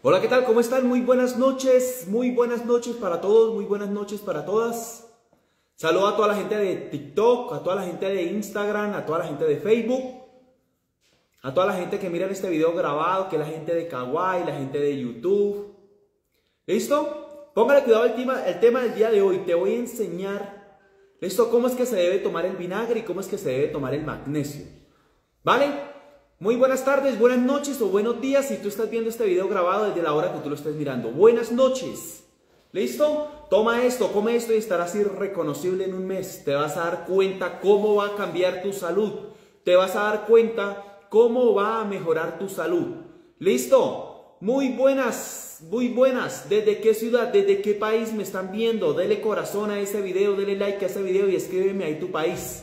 Hola, ¿qué tal? ¿Cómo están? Muy buenas noches, muy buenas noches para todos, muy buenas noches para todas. Saludo a toda la gente de TikTok, a toda la gente de Instagram, a toda la gente de Facebook, a toda la gente que mira este video grabado, que es la gente de Kawaii, la gente de YouTube. ¿Listo? Póngale cuidado al tema, el tema del día de hoy. Te voy a enseñar, ¿listo? Cómo es que se debe tomar el vinagre y cómo es que se debe tomar el magnesio. ¿Vale? Muy buenas tardes, buenas noches o buenos días si tú estás viendo este video grabado desde la hora que tú lo estés mirando. Buenas noches. ¿Listo? Toma esto, come esto y estarás irreconocible en un mes. Te vas a dar cuenta cómo va a cambiar tu salud. Te vas a dar cuenta cómo va a mejorar tu salud. ¿Listo? Muy buenas, muy buenas. ¿Desde qué ciudad, desde qué país me están viendo? Dele corazón a ese video, dele like a ese video y escríbeme ahí tu país.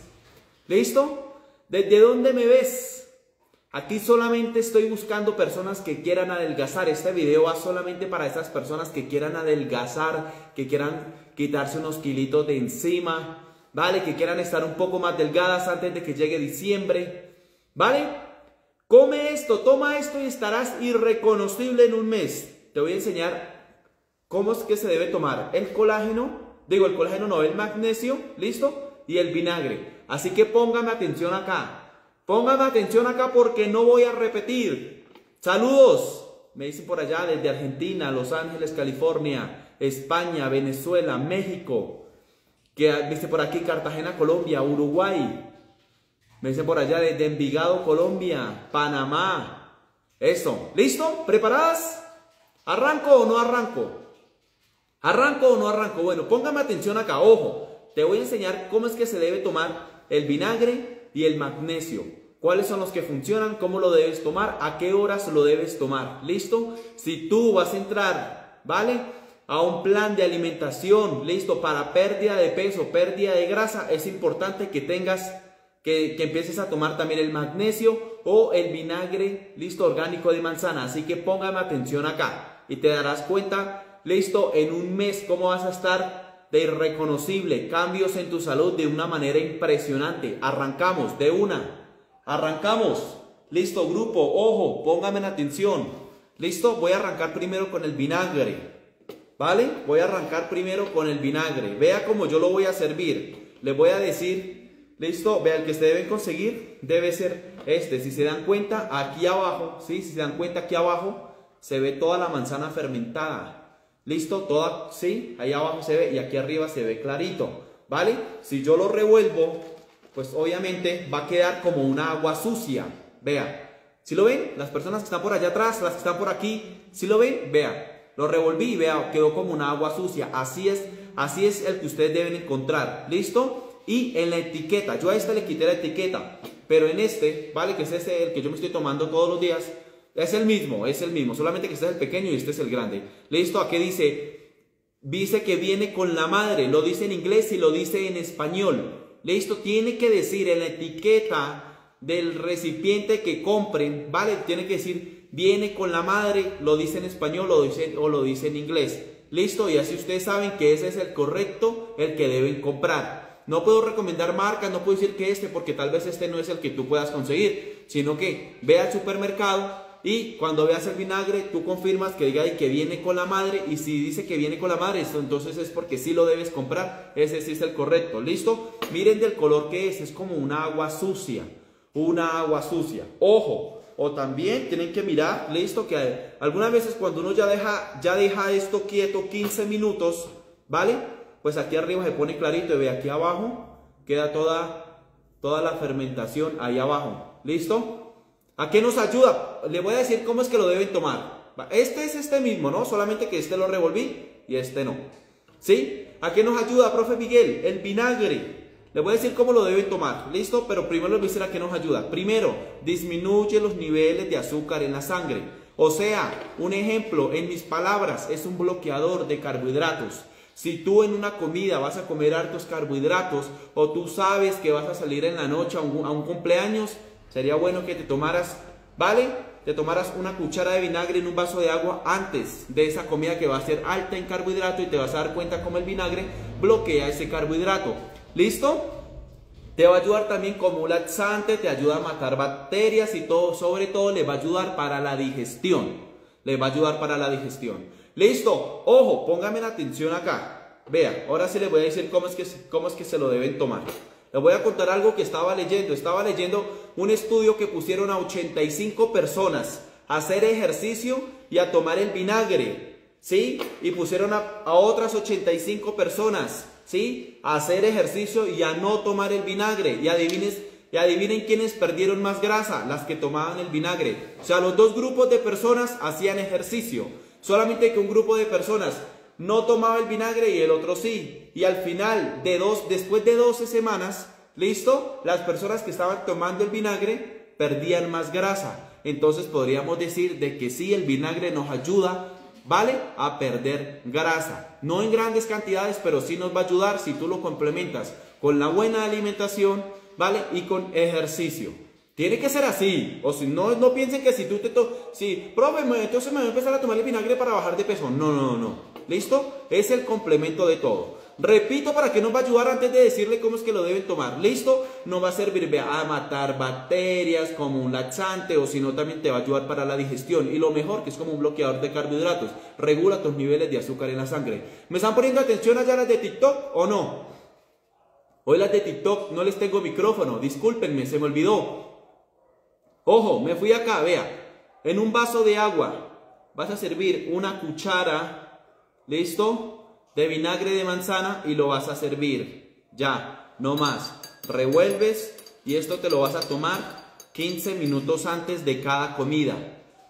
¿Listo? ¿Desde dónde me ves? Aquí solamente estoy buscando personas que quieran adelgazar. Este video va solamente para esas personas que quieran adelgazar, que quieran quitarse unos kilitos de encima, ¿vale? Que quieran estar un poco más delgadas antes de que llegue diciembre, ¿vale? Come esto, toma esto y estarás irreconocible en un mes. Te voy a enseñar cómo es que se debe tomar el colágeno, digo el colágeno no, el magnesio, ¿listo? Y el vinagre. Así que póngame atención acá. Póngame atención acá porque no voy a repetir. Saludos. Me dicen por allá desde Argentina, Los Ángeles, California, España, Venezuela, México. Que dice por aquí Cartagena, Colombia, Uruguay. Me dicen por allá desde Envigado, Colombia, Panamá. Eso. ¿Listo? ¿Preparadas? ¿Arranco o no arranco? ¿Arranco o no arranco? Bueno, póngame atención acá. Ojo. Te voy a enseñar cómo es que se debe tomar el vinagre y el magnesio. ¿Cuáles son los que funcionan? ¿Cómo lo debes tomar? ¿A qué horas lo debes tomar? ¿Listo? Si tú vas a entrar, ¿vale? A un plan de alimentación, listo, para pérdida de peso, pérdida de grasa, es importante que tengas, que, que empieces a tomar también el magnesio o el vinagre, listo, orgánico de manzana. Así que póngame atención acá y te darás cuenta, listo, en un mes cómo vas a estar irreconocible, cambios en tu salud de una manera impresionante. Arrancamos de una. Arrancamos. Listo, grupo, ojo, póngame en atención. Listo, voy a arrancar primero con el vinagre. ¿Vale? Voy a arrancar primero con el vinagre. Vea cómo yo lo voy a servir. Le voy a decir, listo, vea, el que se deben conseguir debe ser este. Si se dan cuenta, aquí abajo, ¿sí? Si se dan cuenta, aquí abajo se ve toda la manzana fermentada. Listo, toda, sí, ahí abajo se ve y aquí arriba se ve clarito, ¿vale? Si yo lo revuelvo, pues obviamente va a quedar como una agua sucia, vea. Si lo ven, las personas que están por allá atrás, las que están por aquí, si lo ven, vea. Lo revolví y vea, quedó como una agua sucia. Así es, así es el que ustedes deben encontrar, ¿listo? Y en la etiqueta, yo a este le quité la etiqueta, pero en este, ¿vale? Que es este el que yo me estoy tomando todos los días, es el mismo, es el mismo, solamente que este es el pequeño y este es el grande. Listo, aquí dice, dice que viene con la madre, lo dice en inglés y lo dice en español. Listo, tiene que decir en la etiqueta del recipiente que compren, ¿vale? Tiene que decir, viene con la madre, lo dice en español o, dice, o lo dice en inglés. Listo, y así ustedes saben que ese es el correcto, el que deben comprar. No puedo recomendar marcas, no puedo decir que este, porque tal vez este no es el que tú puedas conseguir, sino que ve al supermercado, y cuando veas el vinagre, tú confirmas que diga que viene con la madre. Y si dice que viene con la madre, entonces es porque sí lo debes comprar. Ese sí es el correcto. ¿Listo? Miren del color que es. Es como una agua sucia. Una agua sucia. Ojo. O también tienen que mirar, listo, que algunas veces cuando uno ya deja, ya deja esto quieto 15 minutos, ¿vale? Pues aquí arriba se pone clarito y ve aquí abajo, queda toda, toda la fermentación ahí abajo. ¿Listo? ¿A qué nos ayuda? Le voy a decir cómo es que lo deben tomar. Este es este mismo, ¿no? Solamente que este lo revolví y este no. ¿Sí? ¿A qué nos ayuda, profe Miguel? El vinagre. Le voy a decir cómo lo deben tomar. ¿Listo? Pero primero les voy a decir a qué nos ayuda. Primero, disminuye los niveles de azúcar en la sangre. O sea, un ejemplo, en mis palabras, es un bloqueador de carbohidratos. Si tú en una comida vas a comer hartos carbohidratos o tú sabes que vas a salir en la noche a un, a un cumpleaños, Sería bueno que te tomaras, ¿vale? Te tomaras una cuchara de vinagre en un vaso de agua antes de esa comida que va a ser alta en carbohidrato y te vas a dar cuenta cómo el vinagre bloquea ese carbohidrato. ¿Listo? Te va a ayudar también como laxante, te ayuda a matar bacterias y todo, sobre todo le va a ayudar para la digestión. Le va a ayudar para la digestión. Listo, ojo, póngame la atención acá. Vea, ahora sí les voy a decir cómo es que, cómo es que se lo deben tomar. Les voy a contar algo que estaba leyendo. Estaba leyendo un estudio que pusieron a 85 personas a hacer ejercicio y a tomar el vinagre. ¿Sí? Y pusieron a, otras 85 personas, ¿sí? A hacer ejercicio y a no tomar el vinagre. Y y adivinen quiénes perdieron más grasa, las que tomaban el vinagre. O sea, los dos grupos de personas hacían ejercicio. Solamente que un grupo de personas no tomaba el vinagre y el otro sí. Y al final, de dos, después de 12 semanas, ¿listo? Las personas que estaban tomando el vinagre perdían más grasa. Entonces podríamos decir de que sí, el vinagre nos ayuda, ¿vale? A perder grasa. No en grandes cantidades, pero sí nos va a ayudar si tú lo complementas con la buena alimentación, ¿vale? Y con ejercicio. Tiene que ser así. O si no, no piensen que si tú te... Si, profe, entonces me voy a empezar a tomar el vinagre para bajar de peso. No, no, no. ¿Listo? Es el complemento de todo. Repito para que nos va a ayudar antes de decirle cómo es que lo deben tomar. ¿Listo? No va a servir a matar bacterias como un laxante o si no también te va a ayudar para la digestión. Y lo mejor que es como un bloqueador de carbohidratos. Regula tus niveles de azúcar en la sangre. ¿Me están poniendo atención allá las de TikTok o no? Hoy las de TikTok no les tengo micrófono. Discúlpenme, se me olvidó. Ojo, me fui acá, vea. En un vaso de agua vas a servir una cuchara ¿Listo? De vinagre de manzana y lo vas a servir. Ya, no más. Revuelves y esto te lo vas a tomar 15 minutos antes de cada comida.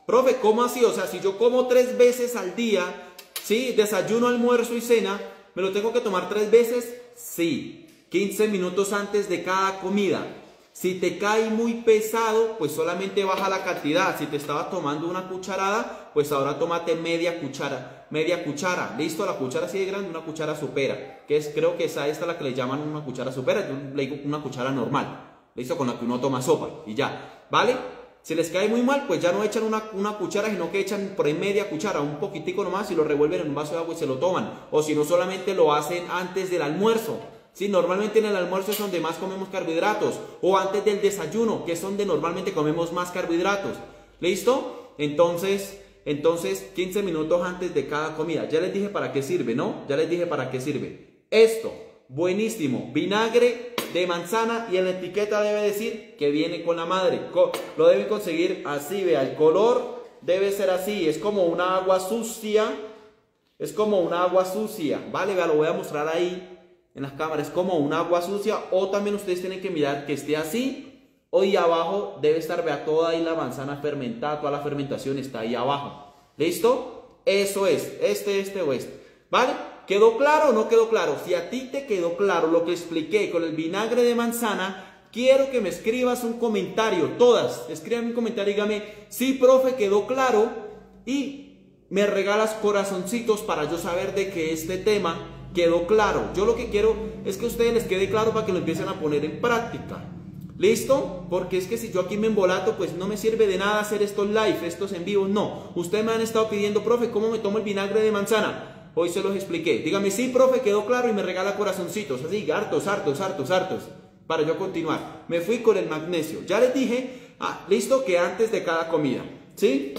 Profe, ¿cómo así? O sea, si yo como tres veces al día, ¿sí? Desayuno, almuerzo y cena, ¿me lo tengo que tomar tres veces? Sí. 15 minutos antes de cada comida. Si te cae muy pesado, pues solamente baja la cantidad. Si te estaba tomando una cucharada, pues ahora tómate media cuchara. Media cuchara. ¿Listo? La cuchara así de grande, una cuchara supera. Que es, creo que esa esta la que le llaman una cuchara supera. Yo le digo una cuchara normal. ¿Listo? Con la que uno toma sopa. Y ya. ¿Vale? Si les cae muy mal, pues ya no echan una, una, cuchara, sino que echan por ahí media cuchara, un poquitico nomás y lo revuelven en un vaso de agua y se lo toman. O si no, solamente lo hacen antes del almuerzo. Sí, normalmente en el almuerzo es donde más comemos carbohidratos. O antes del desayuno, que es donde normalmente comemos más carbohidratos. ¿Listo? Entonces, entonces 15 minutos antes de cada comida. Ya les dije para qué sirve, ¿no? Ya les dije para qué sirve. Esto, buenísimo. Vinagre de manzana y en la etiqueta debe decir que viene con la madre. Lo deben conseguir así, vea. El color debe ser así. Es como una agua sucia. Es como una agua sucia. Vale, vea, lo voy a mostrar ahí en las cámaras como un agua sucia o también ustedes tienen que mirar que esté así o y abajo debe estar, vea, toda ahí la manzana fermentada, toda la fermentación está ahí abajo. ¿Listo? Eso es, este, este o este. ¿Vale? ¿Quedó claro o no quedó claro? Si a ti te quedó claro lo que expliqué con el vinagre de manzana, quiero que me escribas un comentario, todas, escríbame un comentario dígame, sí, profe, quedó claro y me regalas corazoncitos para yo saber de que este tema quedó claro. Yo lo que quiero es que a ustedes les quede claro para que lo empiecen a poner en práctica. ¿Listo? Porque es que si yo aquí me embolato, pues no me sirve de nada hacer estos live, estos en vivo. No. Ustedes me han estado pidiendo, profe, ¿cómo me tomo el vinagre de manzana? Hoy se los expliqué. Dígame, sí, profe, quedó claro y me regala corazoncitos. Así, hartos, hartos, hartos, hartos. Para yo continuar. Me fui con el magnesio. Ya les dije, ah, listo, que antes de cada comida. ¿Sí?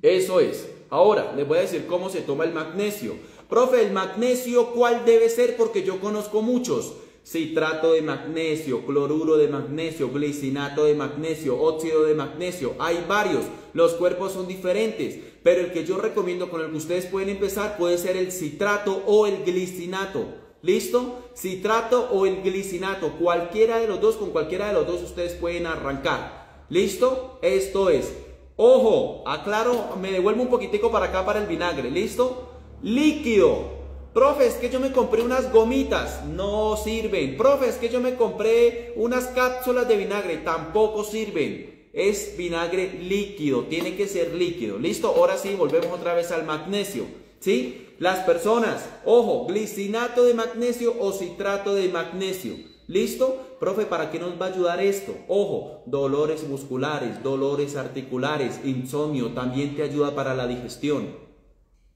Eso es. Ahora, les voy a decir cómo se toma el magnesio. Profe, el magnesio, ¿cuál debe ser? Porque yo conozco muchos. Citrato de magnesio, cloruro de magnesio, glicinato de magnesio, óxido de magnesio. Hay varios. Los cuerpos son diferentes. Pero el que yo recomiendo con el que ustedes pueden empezar puede ser el citrato o el glicinato. ¿Listo? Citrato o el glicinato. Cualquiera de los dos, con cualquiera de los dos ustedes pueden arrancar. ¿Listo? Esto es. Ojo, aclaro, me devuelvo un poquitico para acá para el vinagre. ¿Listo? Líquido. Profe, es que yo me compré unas gomitas, no sirven. Profe, es que yo me compré unas cápsulas de vinagre, tampoco sirven. Es vinagre líquido, tiene que ser líquido. ¿Listo? Ahora sí, volvemos otra vez al magnesio. ¿Sí? Las personas, ojo, glicinato de magnesio o citrato de magnesio. ¿Listo? Profe, ¿para qué nos va a ayudar esto? Ojo, dolores musculares, dolores articulares, insomnio, también te ayuda para la digestión.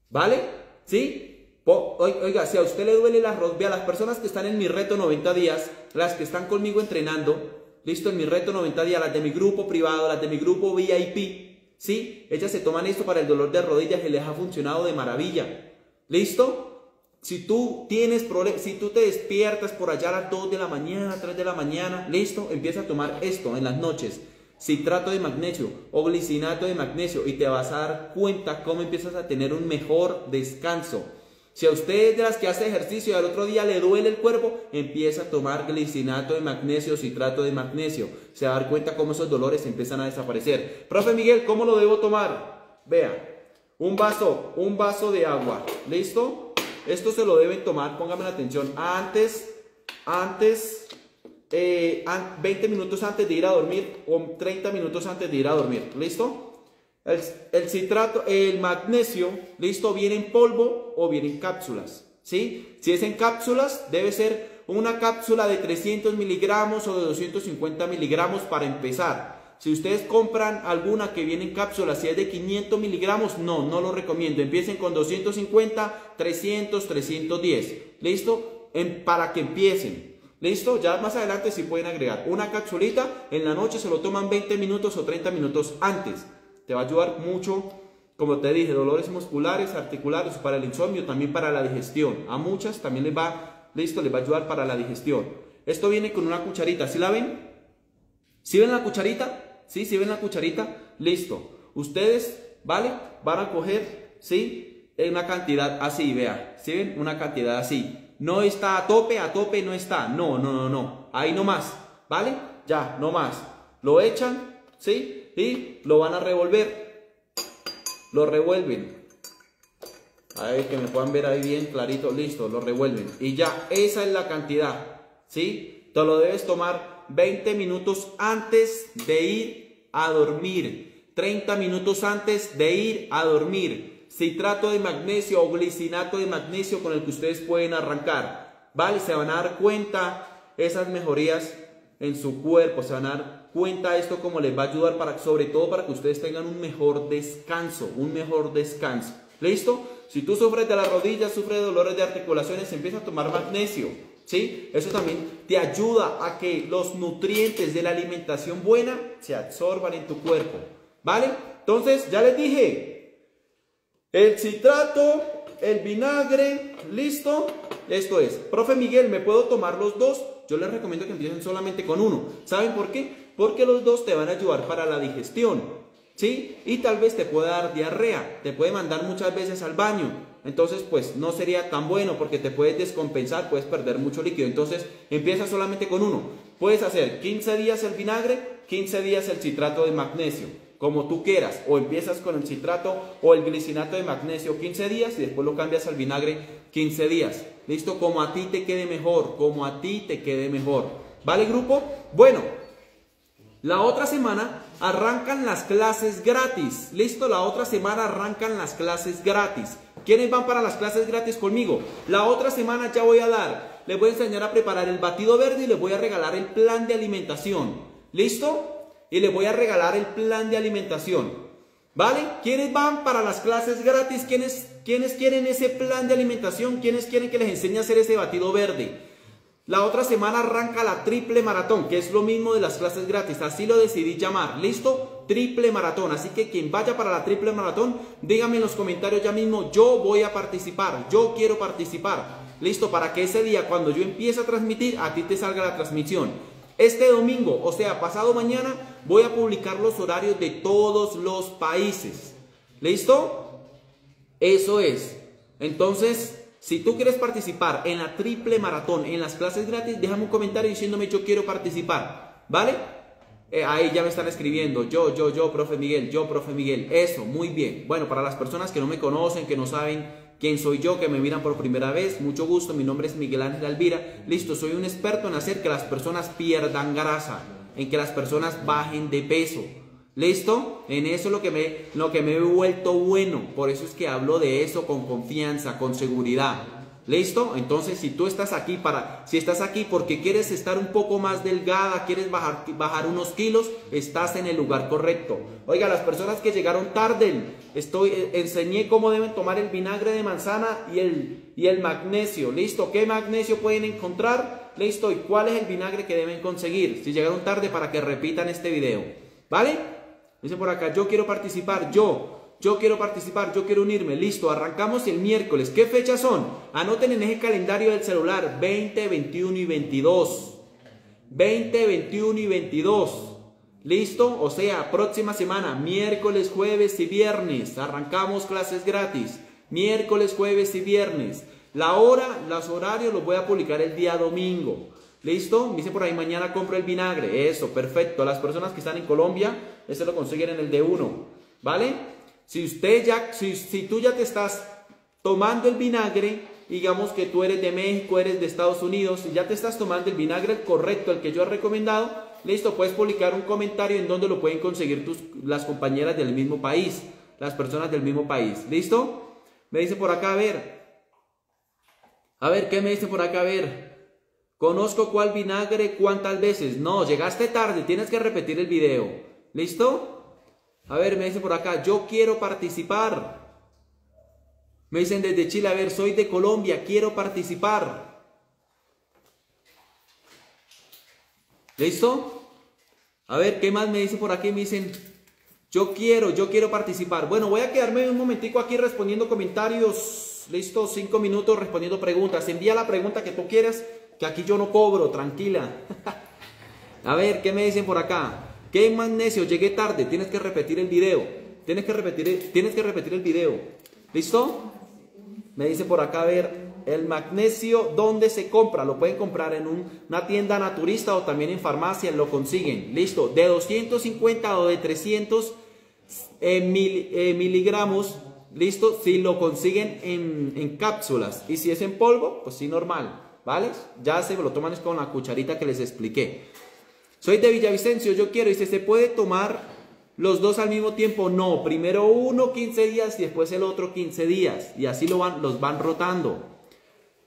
¿Vale? ¿Sí? Oiga, si a usted le duele la rodilla, a las personas que están en mi reto 90 días, las que están conmigo entrenando, listo, en mi reto 90 días, las de mi grupo privado, las de mi grupo VIP, ¿sí? Ellas se toman esto para el dolor de rodillas y les ha funcionado de maravilla. ¿Listo? Si tú tienes problemas, si tú te despiertas por allá a las 2 de la mañana, 3 de la mañana, listo, empieza a tomar esto en las noches. Citrato de magnesio o glicinato de magnesio y te vas a dar cuenta cómo empiezas a tener un mejor descanso. Si a usted es de las que hace ejercicio al otro día le duele el cuerpo, empieza a tomar glicinato de magnesio citrato de magnesio. Se va a dar cuenta cómo esos dolores empiezan a desaparecer. Profe Miguel, ¿cómo lo debo tomar? Vea, un vaso, un vaso de agua. ¿Listo? Esto se lo deben tomar, póngame la atención, antes, antes, 20 eh, minutos antes de ir a dormir o 30 minutos antes de ir a dormir. ¿Listo? El, citrato, el magnesio, listo, viene en polvo o viene en cápsulas. ¿Sí? Si es en cápsulas, debe ser una cápsula de 300 miligramos o de 250 miligramos para empezar. Si ustedes compran alguna que viene en cápsulas, si es de 500 miligramos, no, no lo recomiendo. Empiecen con 250, 300, 310. ¿Listo? para que empiecen. ¿Listo? Ya más adelante si pueden agregar una capsulita. En la noche se lo toman 20 minutos o 30 minutos antes. Te va a ayudar mucho, como te dije, dolores musculares, articulares, para el insomnio, también para la digestión. A muchas también les va, listo, les va a ayudar para la digestión. Esto viene con una cucharita. ¿Sí la ven? ¿Sí ven la cucharita? ¿sí? Si ven la cucharita, listo. Ustedes, ¿vale? Van a coger, ¿sí? Una cantidad así, vea, ¿sí ven? Una cantidad así. No está a tope, a tope no está. No, no, no, no. Ahí nomás, ¿vale? Ya, no más. Lo echan, ¿sí? Y lo van a revolver. Lo revuelven. A ver, que me puedan ver ahí bien clarito, listo, lo revuelven. Y ya, esa es la cantidad, ¿sí? Te lo debes tomar 20 minutos antes de ir a dormir. 30 minutos antes de ir a dormir. Citrato de magnesio o glicinato de magnesio con el que ustedes pueden arrancar. ¿Vale? Se van a dar cuenta esas mejorías en su cuerpo. Se van a dar cuenta esto como les va a ayudar para, sobre todo para que ustedes tengan un mejor descanso. Un mejor descanso. ¿Listo? Si tú sufres de las rodillas, sufres de dolores de articulaciones, empieza a tomar magnesio. ¿Sí? Eso también te ayuda a que los nutrientes de la alimentación buena se absorban en tu cuerpo. ¿Vale? Entonces, ya les dije, el citrato, el vinagre, listo. Esto es, profe Miguel, ¿me puedo tomar los dos? Yo les recomiendo que empiecen solamente con uno. ¿Saben por qué? Porque los dos te van a ayudar para la digestión. ¿Sí? Y tal vez te pueda dar diarrea, te puede mandar muchas veces al baño entonces pues no sería tan bueno porque te puedes descompensar, puedes perder mucho líquido. Entonces empieza solamente con uno. Puedes hacer 15 días el vinagre, 15 días el citrato de magnesio, como tú quieras. O empiezas con el citrato o el glicinato de magnesio 15 días y después lo cambias al vinagre 15 días. ¿Listo? Como a ti te quede mejor, como a ti te quede mejor. ¿Vale grupo? Bueno, la otra semana arrancan las clases gratis. ¿Listo? La otra semana arrancan las clases gratis. ¿Quiénes van para las clases gratis conmigo? La otra semana ya voy a dar, les voy a enseñar a preparar el batido verde y les voy a regalar el plan de alimentación. ¿Listo? Y les voy a regalar el plan de alimentación. ¿Vale? ¿Quiénes van para las clases gratis? ¿Quiénes, ¿Quiénes quieren ese plan de alimentación? ¿Quiénes quieren que les enseñe a hacer ese batido verde? La otra semana arranca la triple maratón, que es lo mismo de las clases gratis. Así lo decidí llamar. ¿Listo? Triple maratón. Así que quien vaya para la triple maratón, dígame en los comentarios ya mismo, yo voy a participar, yo quiero participar. ¿Listo? Para que ese día, cuando yo empiece a transmitir, a ti te salga la transmisión. Este domingo, o sea, pasado mañana, voy a publicar los horarios de todos los países. ¿Listo? Eso es. Entonces, si tú quieres participar en la triple maratón, en las clases gratis, déjame un comentario diciéndome yo quiero participar, ¿vale? Eh, ahí ya me están escribiendo, yo, yo, yo, profe Miguel, yo, profe Miguel, eso, muy bien. Bueno, para las personas que no me conocen, que no saben quién soy yo, que me miran por primera vez, mucho gusto, mi nombre es Miguel Ángel Alvira, listo, soy un experto en hacer que las personas pierdan grasa, en que las personas bajen de peso. ¿Listo? En eso lo que me, lo que me he vuelto bueno. Por eso es que hablo de eso con confianza, con seguridad. ¿Listo? Entonces, si tú estás aquí para, si estás aquí porque quieres estar un poco más delgada, quieres bajar, bajar unos kilos, estás en el lugar correcto. Oiga, las personas que llegaron tarde, estoy, eh, enseñé cómo deben tomar el vinagre de manzana y el, y el magnesio. ¿Listo? ¿Qué magnesio pueden encontrar? ¿Listo? ¿Y cuál es el vinagre que deben conseguir? Si llegaron tarde para que repitan este video. ¿Vale? dice por acá, yo quiero participar, yo, yo quiero participar, yo quiero unirme. Listo, arrancamos el miércoles. ¿Qué fechas son? Anoten en ese calendario del celular 20, 21 y 22. 20, 21 y 22. ¿Listo? O sea, próxima semana, miércoles, jueves y viernes. Arrancamos clases gratis. Miércoles, jueves y viernes. La hora, los horarios los voy a publicar el día domingo. ¿Listo? Me dice por ahí, mañana compro el vinagre. Eso, perfecto. Las personas que están en Colombia, ese lo consiguen en el D1. ¿Vale? Si usted ya, si, tú ya te estás tomando el vinagre, digamos que tú eres de México, eres de Estados Unidos, y ya te estás tomando el vinagre correcto, el que yo he recomendado, Listo, puedes publicar un comentario en donde lo pueden conseguir tus, las compañeras del mismo país, las personas del mismo país. ¿Listo? Me dice por acá, a ver. A ver, ¿qué me dice por acá? A ver. Conozco cuál vinagre cuántas veces. No, llegaste tarde, tienes que repetir el video. ¿Listo? A ver, me dice por acá, yo quiero participar. Me dicen desde Chile, a ver, soy de Colombia, quiero participar. ¿Listo? A ver, ¿qué más me dice por aquí? Me dicen, yo quiero, yo quiero participar. Bueno, voy a quedarme un momentico aquí respondiendo comentarios. Listo, cinco minutos respondiendo preguntas. Envía la pregunta que tú quieras, que aquí yo no cobro, tranquila. a ver, ¿qué me dicen por acá? ¿Qué magnesio? Llegué tarde, tienes que repetir el video. Tienes que repetir, tienes que repetir el video. ¿Listo? Me dice por acá, a ver, el magnesio, ¿dónde se compra? Lo pueden comprar en una tienda naturista o también en farmacia, lo consiguen. Listo, de 250 o de 300 eh, eh, miligramos, listo, si lo consiguen en, cápsulas. Y si es en polvo, pues sí, normal, ¿vale? Ya se lo toman con la cucharita que les expliqué. Soy de Villavicencio, yo quiero, dice, ¿se puede tomar los dos al mismo tiempo? No, primero uno 15 días y después el otro 15 días. Y así lo van, los van rotando.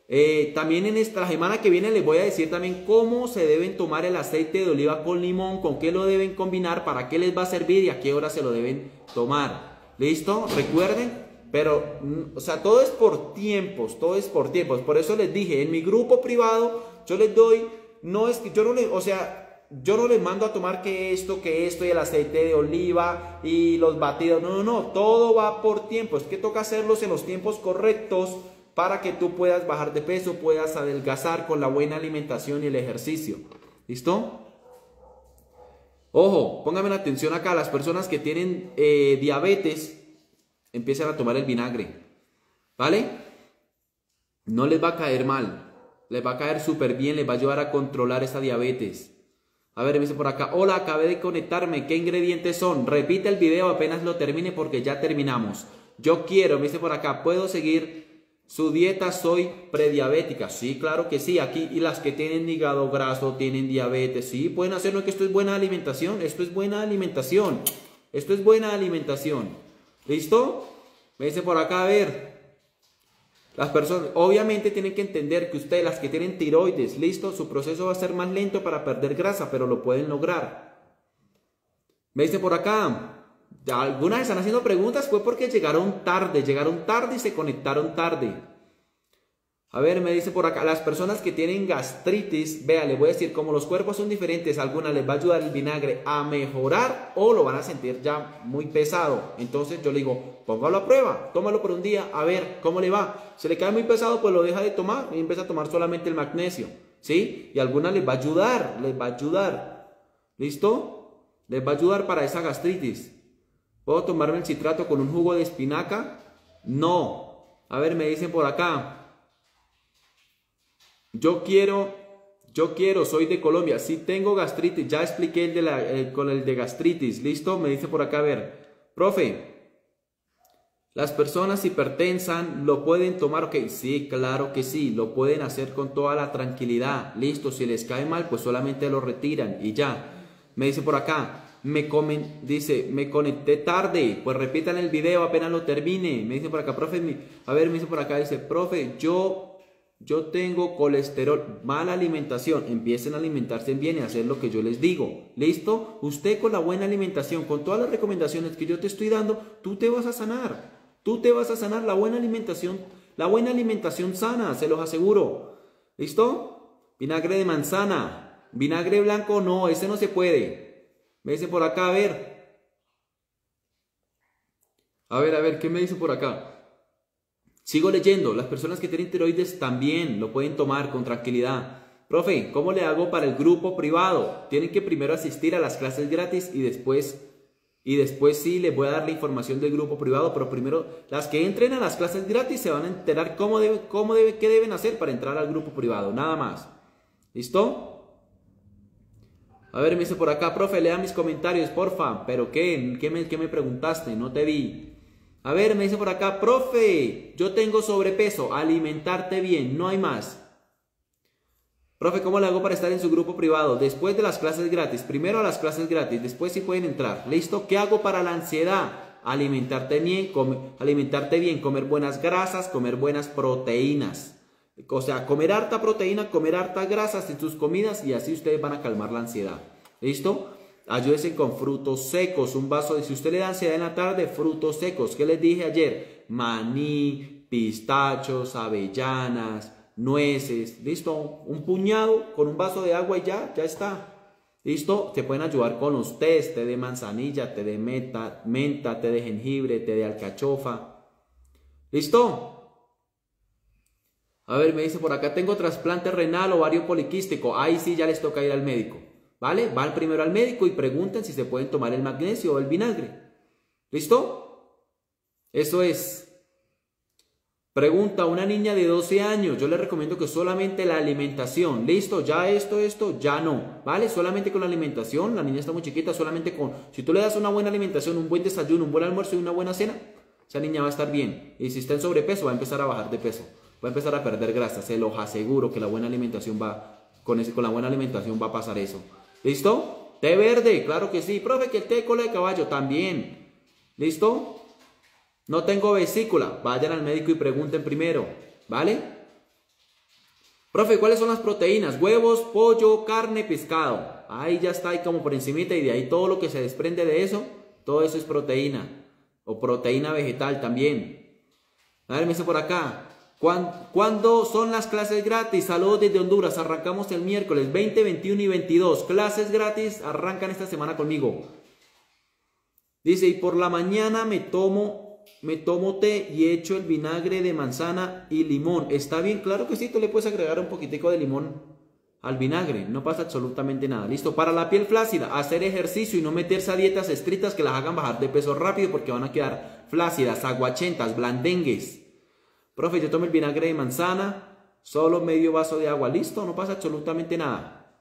Eh, también en esta semana que viene les voy a decir también cómo se deben tomar el aceite de oliva con limón, con qué lo deben combinar, para qué les va a servir y a qué hora se lo deben tomar. ¿Listo? Recuerden, pero, mm, o sea, todo es por tiempos, todo es por tiempos. Por eso les dije, en mi grupo privado, yo les doy, no es que yo no les, o sea, yo no les mando a tomar que esto, que esto y el aceite de oliva y los batidos. No, no, no, todo va por tiempo. Es que toca hacerlos en los tiempos correctos para que tú puedas bajar de peso, puedas adelgazar con la buena alimentación y el ejercicio. ¿Listo? Ojo, pónganme atención acá, las personas que tienen eh, diabetes empiezan a tomar el vinagre. ¿Vale? No les va a caer mal, les va a caer súper bien, les va a ayudar a controlar esa diabetes. A ver, me dice por acá, hola, acabé de conectarme, ¿qué ingredientes son? Repite el video apenas lo termine porque ya terminamos. Yo quiero, me dice por acá, puedo seguir su dieta soy prediabética. Sí, claro que sí. Aquí y las que tienen hígado graso, tienen diabetes. Sí, pueden hacerlo que esto es buena alimentación. Esto es buena alimentación. Esto es buena alimentación. ¿Listo? Me dice por acá, a ver. Las personas, obviamente tienen que entender que ustedes, las que tienen tiroides, listo, su proceso va a ser más lento para perder grasa, pero lo pueden lograr. Me dice por acá, algunas están haciendo preguntas fue porque llegaron tarde, llegaron tarde y se conectaron tarde. A ver, me dice por acá, las personas que tienen gastritis, vea, les voy a decir, como los cuerpos son diferentes, algunas les va a ayudar el vinagre a mejorar o lo van a sentir ya muy pesado. Entonces yo le digo, póngalo a prueba, tómalo por un día, a ver cómo le va. Se le cae muy pesado, pues lo deja de tomar y empieza a tomar solamente el magnesio. ¿Sí? Y algunas les va a ayudar, les va a ayudar. ¿Listo? Les va a ayudar para esa gastritis. ¿Puedo tomarme el citrato con un jugo de espinaca? No. A ver, me dicen por acá. Yo quiero, yo quiero, soy de Colombia. Sí tengo gastritis. Ya expliqué el de la, con el de gastritis. ¿Listo? Me dice por acá, a ver. Profe, las personas hipertensan lo pueden tomar, ok, sí, claro que sí, lo pueden hacer con toda la tranquilidad, listo, si les cae mal, pues solamente lo retiran y ya. Me dice por acá, me comen, dice, me conecté tarde, pues repitan el video apenas lo termine. Me dice por acá, profe, a ver, me dice por acá, dice, profe, yo, yo tengo colesterol, mala alimentación. Empiecen a alimentarse bien y hacer lo que yo les digo. ¿Listo? Usted con la buena alimentación, con todas las recomendaciones que yo te estoy dando, tú te vas a sanar. Tú te vas a sanar la buena alimentación, la buena alimentación sana, se los aseguro. ¿Listo? Vinagre de manzana, vinagre blanco no, ese no se puede. Me dice por acá, a ver. A ver, a ver, ¿qué me dice por acá? Sigo leyendo. Las personas que tienen tiroides también lo pueden tomar con tranquilidad. Profe, ¿cómo le hago para el grupo privado? Tienen que primero asistir a las clases gratis y después y después sí les voy a dar la información del grupo privado, pero primero las que entren a las clases gratis se van a enterar cómo debe, cómo debe, qué deben hacer para entrar al grupo privado, nada más. ¿Listo? A ver, me dice por acá, profe, lea mis comentarios, porfa. ¿Pero qué? ¿Qué me, qué me preguntaste? No te vi. A ver, me dice por acá, profe, yo tengo sobrepeso, alimentarte bien, no hay más. Profe, ¿cómo le hago para estar en su grupo privado? Después de las clases gratis, primero las clases gratis, después sí pueden entrar. ¿Listo? ¿Qué hago para la ansiedad? Alimentarte bien, alimentarte bien, comer buenas grasas, comer buenas proteínas. O sea, comer harta proteína, comer harta grasas en sus comidas y así ustedes van a calmar la ansiedad. ¿Listo? Ayúdense con frutos secos, un vaso de, si usted le da ansiedad en la tarde, frutos secos. ¿Qué les dije ayer? Maní, pistachos, avellanas, nueces, listo, un puñado con un vaso de agua y ya, ya está. Listo, te pueden ayudar con los tés, té de manzanilla, té de menta, menta, té de jengibre, té de alcachofa. ¿Listo? A ver, me dice por acá, tengo trasplante renal, ovario poliquístico. Ahí sí ya les toca ir al médico. ¿Vale? Van primero al médico y pregunten si se pueden tomar el magnesio o el vinagre. ¿Listo? Eso es. Pregunta, una niña de 12 años, yo le recomiendo que solamente la alimentación, listo, ya esto, esto, ya no, ¿vale? Solamente con la alimentación, la niña está muy chiquita, solamente con, si tú le das una buena alimentación, un buen desayuno, un buen almuerzo y una buena cena, esa niña va a estar bien. Y si está en sobrepeso, va a empezar a bajar de peso, va a empezar a perder grasa, se lo aseguro que la buena alimentación va, con, ese, con la buena alimentación va a pasar eso. ¿Listo? Té verde, claro que sí. Profe, que el té cola de caballo también. ¿Listo? No tengo vesícula. Vayan al médico y pregunten primero. ¿Vale? Profe, ¿cuáles son las proteínas? Huevos, pollo, carne, pescado. Ahí ya está, ahí como por encimita y de ahí todo lo que se desprende de eso, todo eso es proteína. O proteína vegetal también. A ver, me dice por acá. ¿Cuándo son las clases gratis? Saludos desde Honduras. Arrancamos el miércoles 20, 21 y 22. Clases gratis arrancan esta semana conmigo. Dice, y por la mañana me tomo me tomo té y echo el vinagre de manzana y limón. ¿Está bien? Claro que sí, tú le puedes agregar un poquitico de limón al vinagre. No pasa absolutamente nada. Listo. Para la piel flácida, hacer ejercicio y no meterse a dietas estrictas que las hagan bajar de peso rápido porque van a quedar flácidas, aguachentas, blandengues. Profe, yo tomo el vinagre de manzana, solo medio vaso de agua. Listo, no pasa absolutamente nada.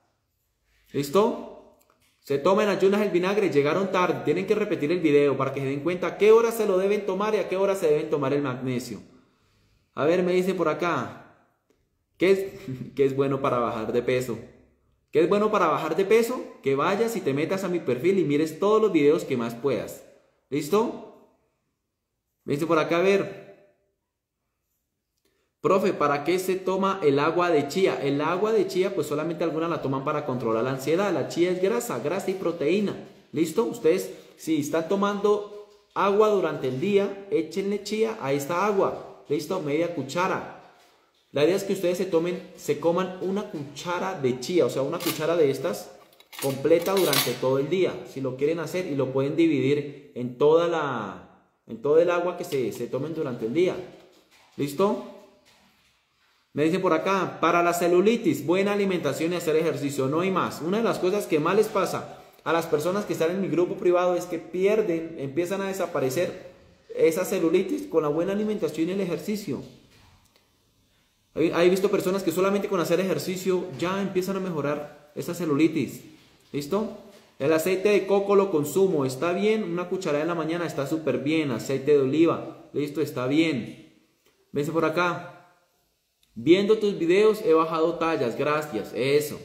¿Listo? Se toman ayunas el vinagre, llegaron tarde, tienen que repetir el video para que se den cuenta a qué hora se lo deben tomar y a qué hora se deben tomar el magnesio. A ver, me dice por acá, ¿qué es, qué es bueno para bajar de peso? ¿Qué es bueno para bajar de peso? Que vayas y te metas a mi perfil y mires todos los videos que más puedas. ¿Listo? Me dice por acá, a ver, Profe, ¿para qué se toma el agua de chía? El agua de chía, pues solamente algunas la toman para controlar la ansiedad. La chía es grasa, grasa y proteína. ¿Listo? Ustedes, si están tomando agua durante el día, échenle chía a esta agua. ¿Listo? Media cuchara. La idea es que ustedes se tomen, se coman una cuchara de chía, o sea, una cuchara de estas completa durante todo el día. Si lo quieren hacer y lo pueden dividir en toda la, en todo el agua que se, se tomen durante el día. ¿Listo? Me dice por acá, para la celulitis, buena alimentación y hacer ejercicio, no hay más. Una de las cosas que más les pasa a las personas que están en mi grupo privado es que pierden, empiezan a desaparecer esa celulitis con la buena alimentación y el ejercicio. He visto personas que solamente con hacer ejercicio ya empiezan a mejorar esa celulitis. ¿Listo? El aceite de coco lo consumo, está bien, una cucharada en la mañana está súper bien, aceite de oliva, listo, está bien. Vence por acá, Viendo tus videos he bajado tallas, gracias, eso.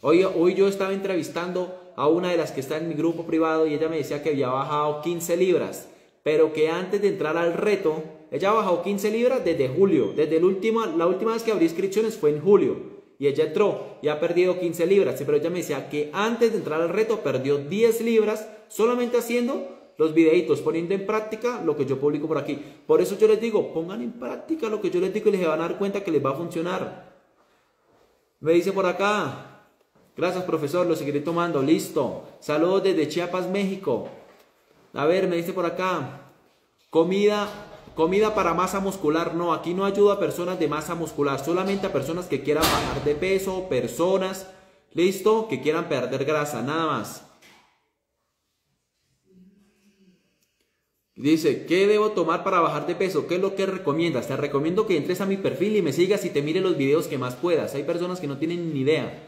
Hoy, hoy yo estaba entrevistando a una de las que está en mi grupo privado y ella me decía que había bajado 15 libras, pero que antes de entrar al reto, ella bajado 15 libras desde julio, desde el último, la última vez que abrí inscripciones fue en julio y ella entró y ha perdido 15 libras, pero ella me decía que antes de entrar al reto perdió 10 libras solamente haciendo los videitos, poniendo en práctica lo que yo publico por aquí. Por eso yo les digo, pongan en práctica lo que yo les digo y les van a dar cuenta que les va a funcionar. Me dice por acá, gracias profesor, lo seguiré tomando, listo. Saludos desde Chiapas, México. A ver, me dice por acá, Comida, comida para masa muscular, no, aquí no ayuda a personas de masa muscular, solamente a personas que quieran bajar de peso, personas, listo, que quieran perder grasa, nada más. Dice, ¿qué debo tomar para bajar de peso? ¿Qué es lo que recomiendas? Te recomiendo que entres a mi perfil y me sigas y te mire los videos que más puedas. Hay personas que no tienen ni idea.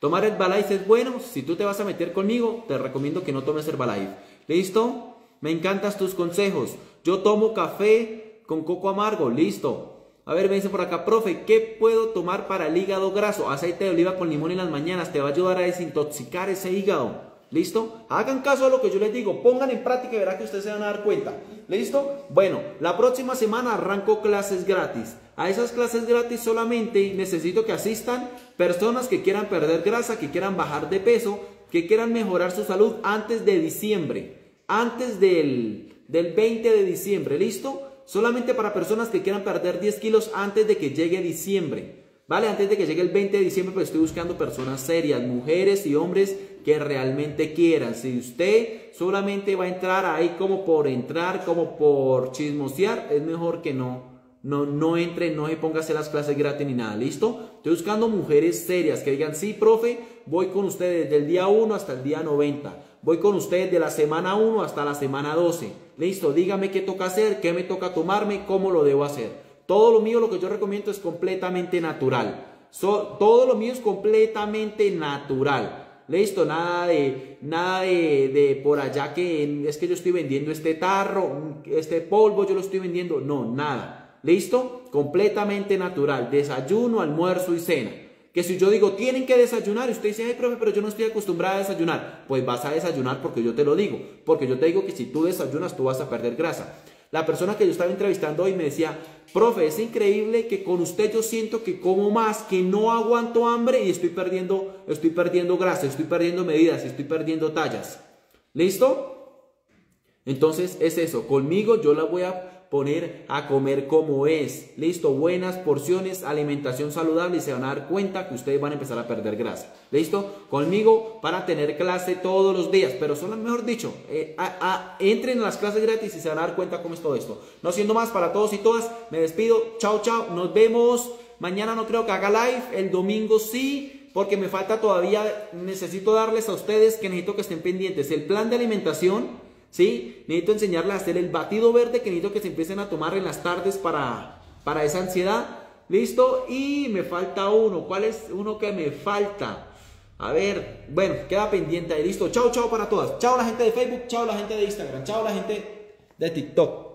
Tomar Herbalife es bueno. Si tú te vas a meter conmigo, te recomiendo que no tomes Herbalife. ¿Listo? Me encantas tus consejos. Yo tomo café con coco amargo. Listo. A ver, me dice por acá, profe, ¿qué puedo tomar para el hígado graso? Aceite de oliva con limón en las mañanas. Te va a ayudar a desintoxicar ese hígado. ¿Listo? Hagan caso a lo que yo les digo, pongan en práctica y verán que ustedes se van a dar cuenta. ¿Listo? Bueno, la próxima semana arranco clases gratis. A esas clases gratis solamente necesito que asistan personas que quieran perder grasa, que quieran bajar de peso, que quieran mejorar su salud antes de diciembre antes del, del 20 de diciembre, ¿listo? Solamente para personas que quieran perder 10 kilos antes de que llegue diciembre. ¿Vale? Antes de que llegue el 20 de diciembre, pues estoy buscando personas serias, mujeres y hombres que realmente quieran. Si usted solamente va a entrar ahí como por entrar, como por chismosear, es mejor que no. No, no entre, no se póngase las clases gratis ni nada, ¿listo? Estoy buscando mujeres serias que digan, sí, profe, voy con ustedes desde el día 1 hasta el día 90 voy con ustedes de la semana 1 hasta la semana 12. Listo, dígame qué toca hacer, qué me toca tomarme, cómo lo debo hacer. Todo lo mío, lo que yo recomiendo es completamente natural. todo lo mío es completamente natural. Listo, nada de, nada de, de, por allá que es que yo estoy vendiendo este tarro, este polvo, yo lo estoy vendiendo. No, nada. ¿Listo? Completamente natural. Desayuno, almuerzo y cena. Que si yo digo, tienen que desayunar, y usted dice, ay, profe, pero yo no estoy acostumbrada a desayunar, pues vas a desayunar porque yo te lo digo. Porque yo te digo que si tú desayunas, tú vas a perder grasa. La persona que yo estaba entrevistando hoy me decía, profe, es increíble que con usted yo siento que como más, que no aguanto hambre y estoy perdiendo, estoy perdiendo grasa, estoy perdiendo medidas, estoy perdiendo tallas. ¿Listo? Entonces es eso, conmigo yo la voy a poner a comer como es. Listo, buenas porciones, alimentación saludable y se van a dar cuenta que ustedes van a empezar a perder grasa. Listo, conmigo para tener clase todos los días, pero solo mejor dicho, eh, entren en las clases gratis y se van a dar cuenta cómo es todo esto. No siendo más para todos y todas, me despido. Chao, chao, nos vemos. Mañana no creo que haga live, el domingo sí porque me falta todavía, necesito darles a ustedes que necesito que estén pendientes. El plan de alimentación, ¿sí? Necesito enseñarles a hacer el batido verde que necesito que se empiecen a tomar en las tardes para, para esa ansiedad. ¿Listo? Y me falta uno. ¿Cuál es uno que me falta? A ver, bueno, queda pendiente ahí. Listo. Chao, chao para todas. Chao la gente de Facebook, chao la gente de Instagram, chao la gente de TikTok.